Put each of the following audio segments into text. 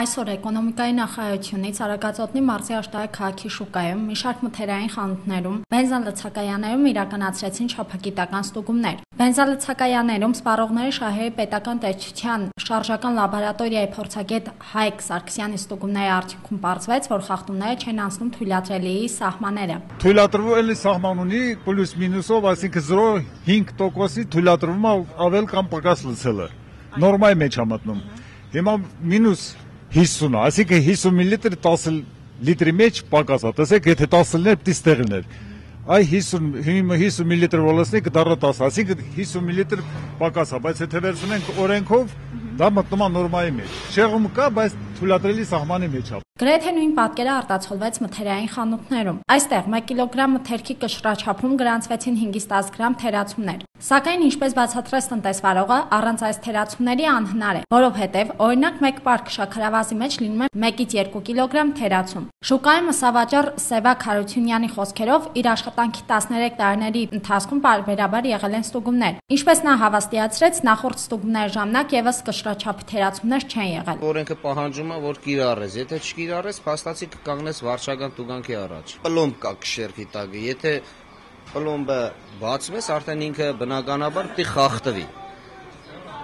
Այսօր էկոնոմիկայի նախարարությունից Արագածոտնի մարզի աշտարակ քաղաքի շուկայում մի շարք մթերային խանութներում, բենզալցակայաններում իրականացրեցին շփակիտական ստուգումներ։ Բենզալցակայաններում սպառողների շահերի պետական տեսչության շարժական լաբորատորիայի փորձագետ Հայկ Սարգսյանի ստուգումների արդյունքում պարզվեց, որ խախտումները չեն անցնում թույլատրելիի սահմանները։ Թույլատրվելի սահման ունի պլյուս մինուսով, այսինքն 0.5%-ի թույլատրվում է ավել կամ պակաս լցելը։ Նորմայի մեջ է մտնում։ Հիմա մինուս 50 է, այսինքն 50 մլ 10 լիտրի մեջ պակաս է։ Տեսեք, եթե 10 լներ, պիտի ստեղներ։ Այ 50 50 մլ ոլոսնի կդառնա 10, այսինքն 50 մլ պակաս է, բայց եթե վերցնենք օրենքով, դա մտնում է նորմայի մեջ։ Շեղում կա, բայց թույլատրելի սահմանի մեջ է։ Գրեթե նույն պատկերը արտացոլվեց մթերային խանութներում։ Այստեղ 1 կիլոգրամ մթերքի կշռաչափում գրանցվեցին 5-ից 10 գրամ թերացումներ։ Սակայն ինչպես բացատրեց տնտեսվարողը, առանց այս թերացումների անհնար է, որովհետև օրինակ 1 պարկ շաքարավազի մեջ լինում է 1-ից 2 կիլոգրամ թերացում։ Շուկայում մսավաճառ Սևակ Հարությունյանի խոսքերով իր աշխատանքի 13 տարիների ընթացքում բարբերաբար եղել են ստուգումներ։ Ինչպես նա հավաստիացրեց, նախորդ ստուգումների ժամանակ եւս կշռաչափի թերացումներ չեն եղել։ Օրենքը պահանջում է, որ կիրառես, եթե չկիրառես, փաստացի կկանգնես վարչական տուգանքի առաջ։ Պլոմբ կա քշերքի տակը, եթե պլոմբը բացվես, արդեն ինքը բնականաբար պիտի խախտվի։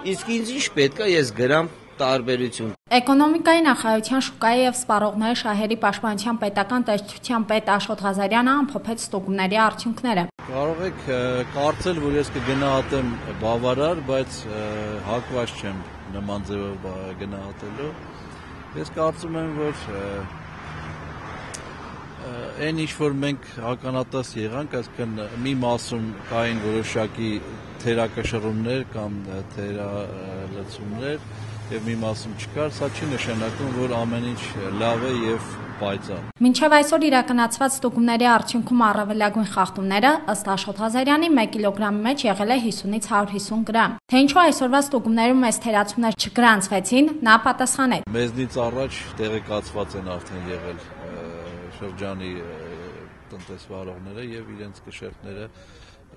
Իսկ ինձ ինչ պետք է, ես գրամ տարբերություն։ Էկոնոմիկայի նախարարության շուկայի եւ սպառողների շահերի պաշտպանության պետական տեսչության պետ Աշոտ Ղազարյանը ամփոփեց ստուգումների արդյունքները։ Կարող եք կարծել, որ ես կգնահատեմ բավարար, բայց հակված չեմ նման ձևով գնահատելու։ Ես կարծում եմ, որ այն ինչ որ մենք ականատես եղանք, այսինքն մի մասում կային որոշակի թերակշռումներ կամ թերալցումներ եւ մի մասում չկար, սա չի նշանակում, որ ամեն ինչ լավ է եւ պայծառ։ Մինչև այսօր իրականացված ստուգումների արդյունքում առավելագույն խախտումները ըստ Աշոտ Ղազարյանի 1 կիլոգրամի մեջ եղել է 50-ից 150 գրամ։ Թե ինչու այսօրվա ստուգումներում այս թերացումներ չգրանցվեցին, նա պատասխանեց։ Մեզնից առաջ տեղեկացված են արդեն եղել շրջանի տնտեսվարողները եւ իրենց կշերտները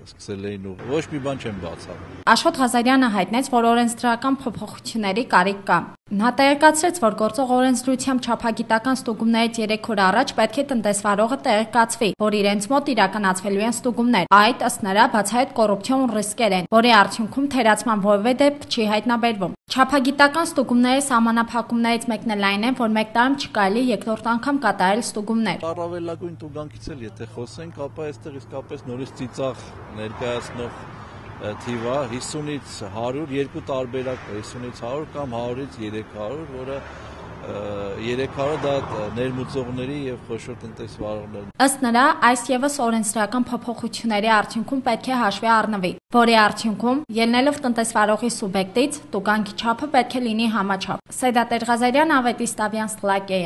սկսել էին ու ոչ մի բան չեն բացառում։ Աշոտ Ղազարյանը հայտնեց, որ օրենսդրական փոփոխությունների կարիք կա։ Նա տեղեկացրեց, որ գործող օրենսդրությամբ չափագիտական ստուգումներից 3 օր առաջ պետք է տնտեսվարողը տեղեկացվի, որ իրենց մոտ իրականացվելու են ստուգումներ։ Այդ ըստ նրա բացահայտ կոռուպցիոն ռիսկեր են, որի արդյունքում թերացման որևէ դեպք չի հայտնաբերվում։ Չափագիտական ստուգումների սահմանափակումներից մեկն էլ այն է, որ մեկ տարում չկարելի երկրորդ անգամ կատարել ստուգումներ։ Առավելագույն տուգանքից էլ եթե խոսենք, ապա այստեղ իսկապես նորից ծիծաղ ներկայացնող թիվա 50-ից 100, երկու տարբերակ 50-ից 100 կամ 100-ից 300, որը 300-ը դա ներմուծողների եւ խոշոր տնտեսվարողներ։ Ըստ նրա, այս եւս օրենսդրական փոփոխությունների արդյունքում պետք է հաշվի առնվի, որի արդյունքում ելնելով տնտեսվարողի սուբյեկտից, տուգանքի չափը պետք է լինի համաչափ։ Սեդա Տերղազարյան, Ավետիս Տավյան, Սլակեյ